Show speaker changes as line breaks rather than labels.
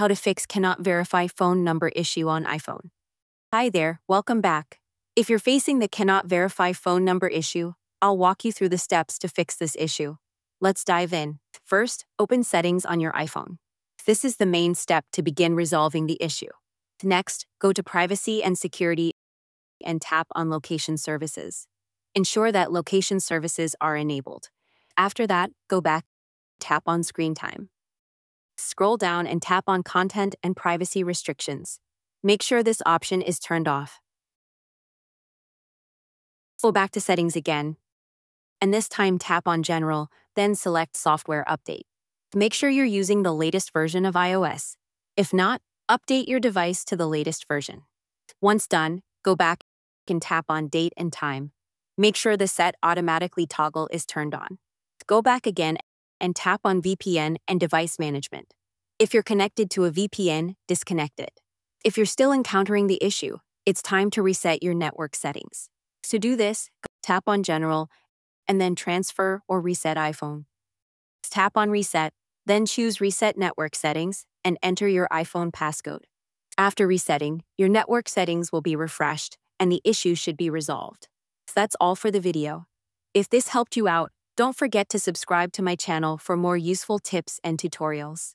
how to fix cannot verify phone number issue on iPhone. Hi there, welcome back. If you're facing the cannot verify phone number issue, I'll walk you through the steps to fix this issue. Let's dive in. First, open settings on your iPhone. This is the main step to begin resolving the issue. Next, go to Privacy and Security and tap on Location Services. Ensure that location services are enabled. After that, go back, tap on Screen Time. Scroll down and tap on Content and Privacy Restrictions. Make sure this option is turned off. Go back to Settings again, and this time tap on General, then select Software Update. Make sure you're using the latest version of iOS. If not, update your device to the latest version. Once done, go back and tap on Date and Time. Make sure the Set Automatically toggle is turned on. Go back again and tap on VPN and Device Management. If you're connected to a VPN, disconnect it. If you're still encountering the issue, it's time to reset your network settings. To do this, tap on General and then Transfer or Reset iPhone. Tap on Reset, then choose Reset Network Settings and enter your iPhone passcode. After resetting, your network settings will be refreshed and the issue should be resolved. That's all for the video. If this helped you out, don't forget to subscribe to my channel for more useful tips and tutorials.